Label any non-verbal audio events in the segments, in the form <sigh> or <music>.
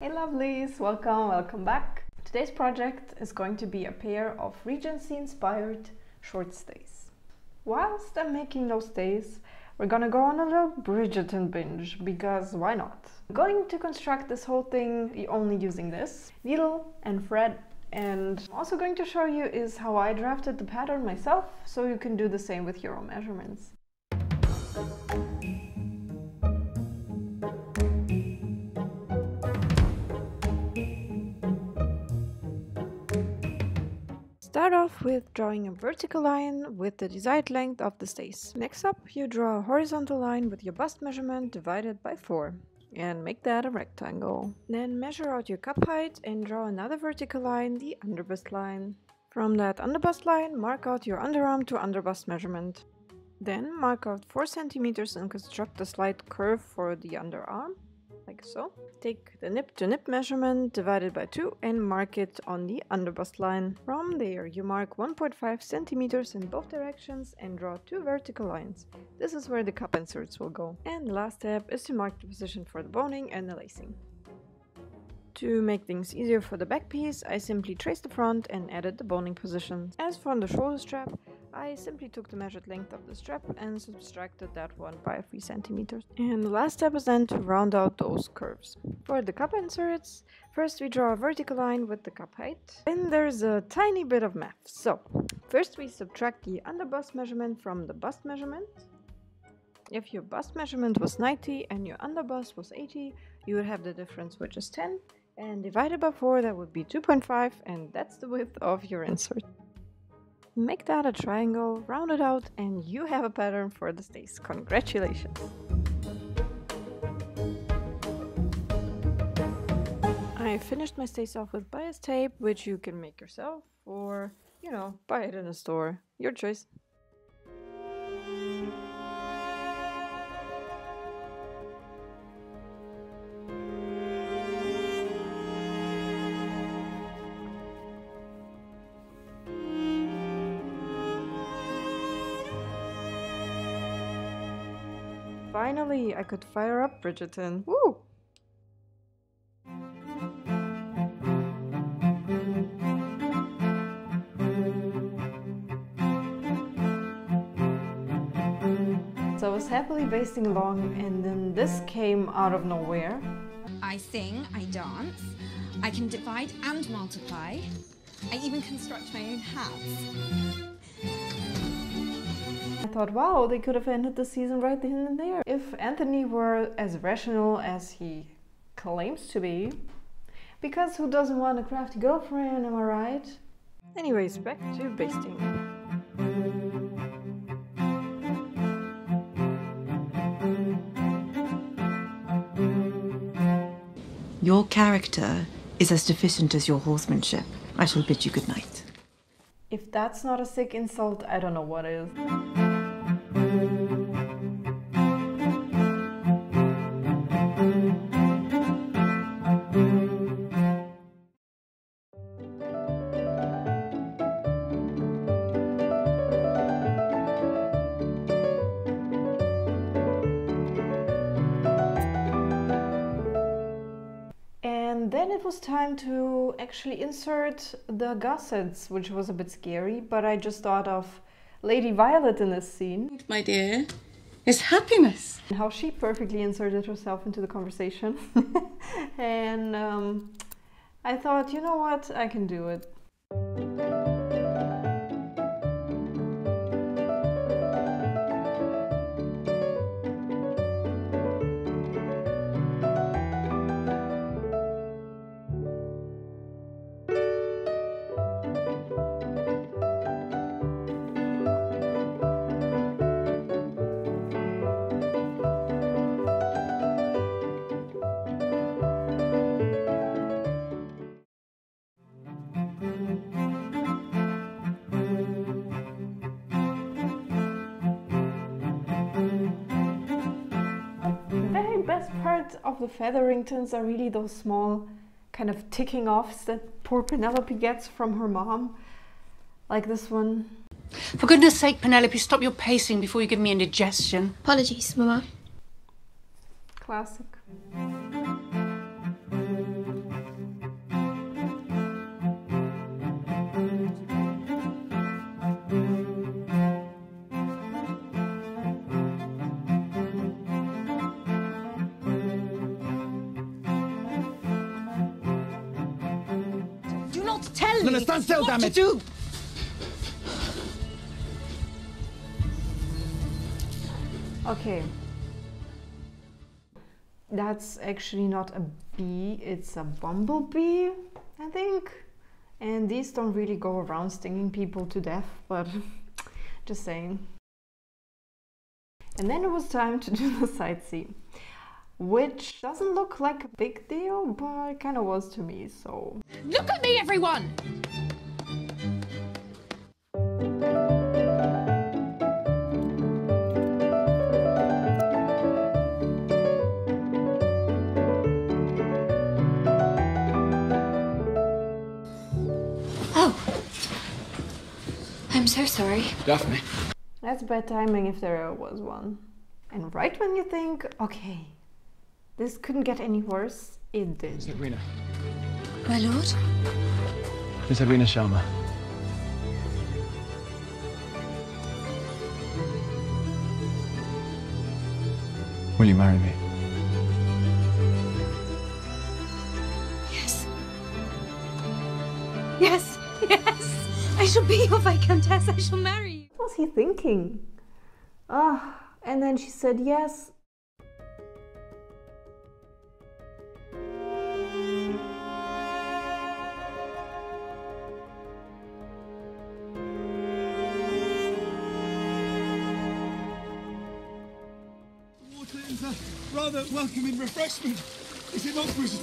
Hey lovelies, welcome, welcome back. Today's project is going to be a pair of Regency inspired short stays. Whilst I'm making those stays, we're gonna go on a little Bridgerton binge because why not? I'm going to construct this whole thing only using this needle and thread and I'm also going to show you is how I drafted the pattern myself so you can do the same with your own measurements. Start off with drawing a vertical line with the desired length of the stays. Next up, you draw a horizontal line with your bust measurement divided by 4 and make that a rectangle. Then measure out your cup height and draw another vertical line, the underbust line. From that underbust line, mark out your underarm to underbust measurement. Then mark out 4 centimeters and construct a slight curve for the underarm like so. Take the nip to nip measurement divided by 2 and mark it on the underbust line. From there you mark 1.5 centimeters in both directions and draw two vertical lines. This is where the cup inserts will go. And the last step is to mark the position for the boning and the lacing. To make things easier for the back piece, I simply traced the front and added the boning positions. As for the shoulder strap, I simply took the measured length of the strap and subtracted that one by 3 centimeters. And the last step is then to round out those curves. For the cup inserts, first we draw a vertical line with the cup height. Then there's a tiny bit of math. So, first we subtract the underbust measurement from the bust measurement. If your bust measurement was 90 and your underbust was 80, you would have the difference which is 10 and divided by 4 that would be 2.5 and that's the width of your insert. Make that a triangle, round it out, and you have a pattern for the stays. Congratulations! I finished my stays off with bias tape, which you can make yourself, or, you know, buy it in a store. Your choice. Finally, I could fire up Bridgerton. Woo! So I was happily basting along and then this came out of nowhere. I sing, I dance, I can divide and multiply. I even construct my own hats thought, wow, they could have ended the season right then and there. If Anthony were as rational as he claims to be, because who doesn't want a crafty girlfriend, am I right? Anyways, back to basting. Your character is as deficient as your horsemanship. I shall bid you good night. If that's not a sick insult, I don't know what is. And then it was time to actually insert the gussets, which was a bit scary, but I just thought of Lady Violet in this scene. My dear, is happiness. And how she perfectly inserted herself into the conversation. <laughs> and um, I thought, you know what, I can do it. Part of the Featheringtons are really those small kind of ticking offs that poor Penelope gets from her mom. Like this one. For goodness sake, Penelope, stop your pacing before you give me indigestion. Apologies, Mama. Classic. Tell No, me no, stand still, what damn to it. do. Okay. That's actually not a bee, it's a bumblebee, I think. And these don't really go around stinging people to death, but <laughs> just saying. And then it was time to do the sightsee, which doesn't look like a big deal, but it kind of was to me, so. Look at me, everyone! Oh. I'm so sorry. Daphne. That's bad timing if there was one. And right when you think, okay, this couldn't get any worse, it did. Edwina. My lord? Miss Edwina Sharma. Will you marry me? Yes. Yes, yes. I shall be your Viscountess. I shall marry you. What was he thinking? Ah, and then she said yes. Refreshment. Is it not, Bridget?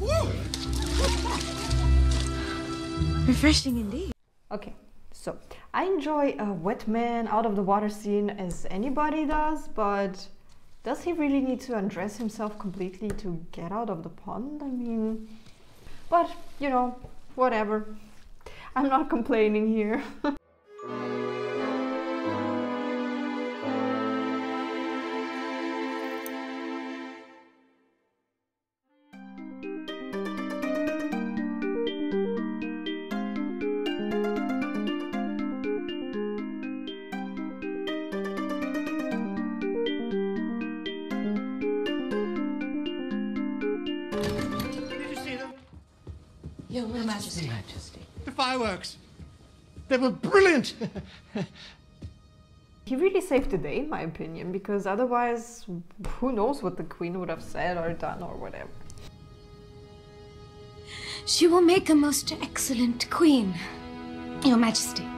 Woo! <laughs> Refreshing indeed. Okay, so I enjoy a wet man out of the water scene as anybody does, but does he really need to undress himself completely to get out of the pond? I mean, but you know, whatever. I'm not <laughs> complaining here. <laughs> fireworks. They were brilliant. <laughs> he really saved the day, in my opinion, because otherwise, who knows what the queen would have said or done or whatever. She will make a most excellent queen. Your Majesty. <laughs>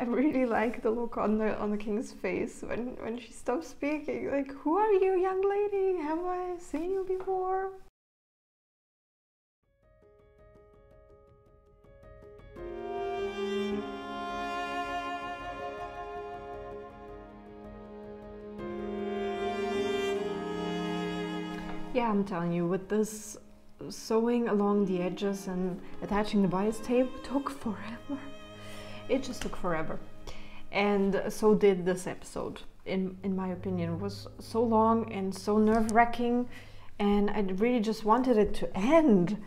I really like the look on the on the king's face when when she stops speaking. Like, who are you, young lady? Have I seen you before? Yeah, I'm telling you, with this sewing along the edges and attaching the bias tape took forever. It just took forever. And so did this episode, in, in my opinion. It was so long and so nerve wracking, and I really just wanted it to end.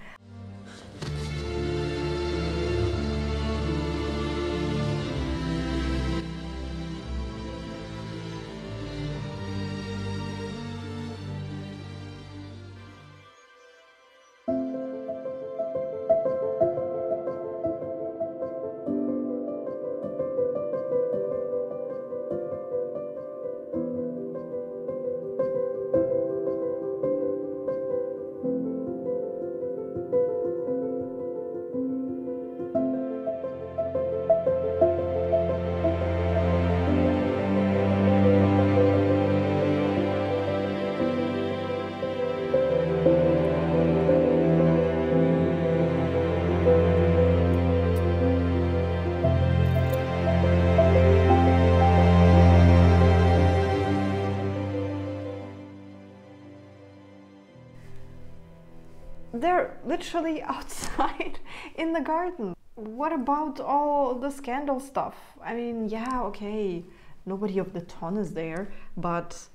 They're literally <laughs> outside in the garden. What about all the scandal stuff? I mean, yeah, okay, nobody of the ton is there, but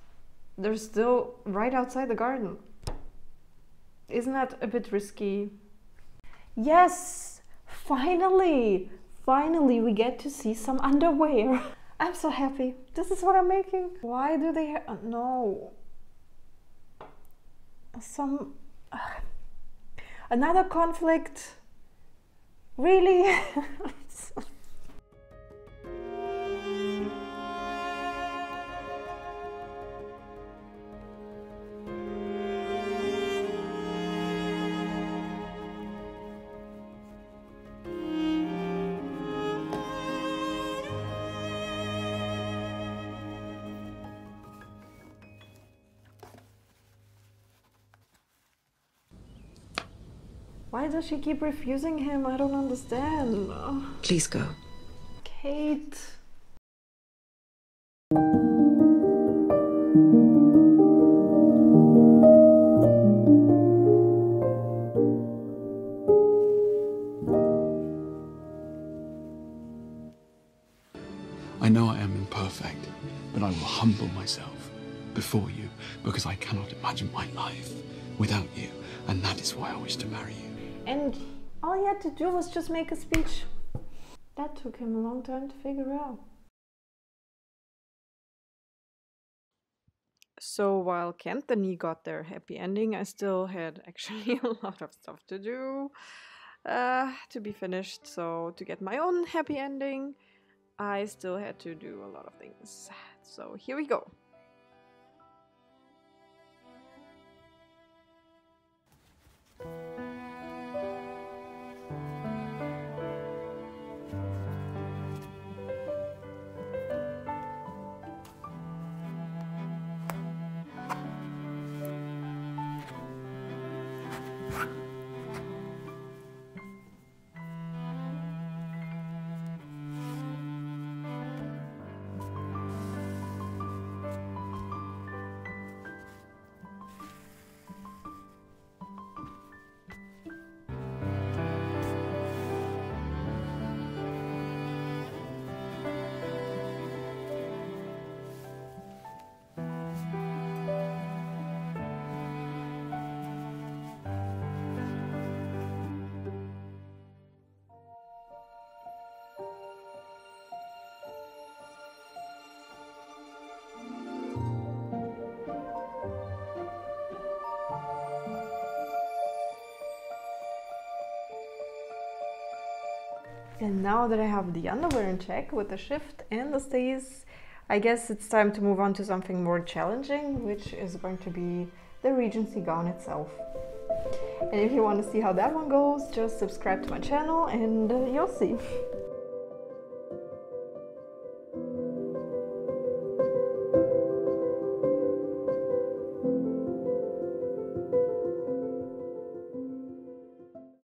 they're still right outside the garden. Isn't that a bit risky? Yes, finally, finally, we get to see some underwear. <laughs> I'm so happy. This is what I'm making. Why do they ha- no? Some Another conflict? Really? <laughs> Why does she keep refusing him? I don't understand. Please go. Kate. I know I am imperfect, but I will humble myself before you because I cannot imagine my life without you, and that is why I wish to marry you. And all he had to do was just make a speech. That took him a long time to figure out. So while Kate and he got their happy ending, I still had actually <laughs> a lot of stuff to do uh, to be finished. So to get my own happy ending, I still had to do a lot of things. So here we go. And now that I have the underwear in check with the shift and the stays, I guess it's time to move on to something more challenging, which is going to be the Regency gown itself. And if you want to see how that one goes, just subscribe to my channel and uh, you'll see. <laughs>